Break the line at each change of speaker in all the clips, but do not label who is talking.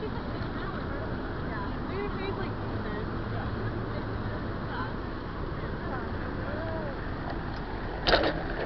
Thank you.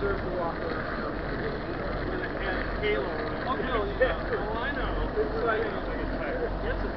observe the walk around. With a halo. Oh, no, yeah. Well, I know. It's like, it's
like a tire.
Yes, it's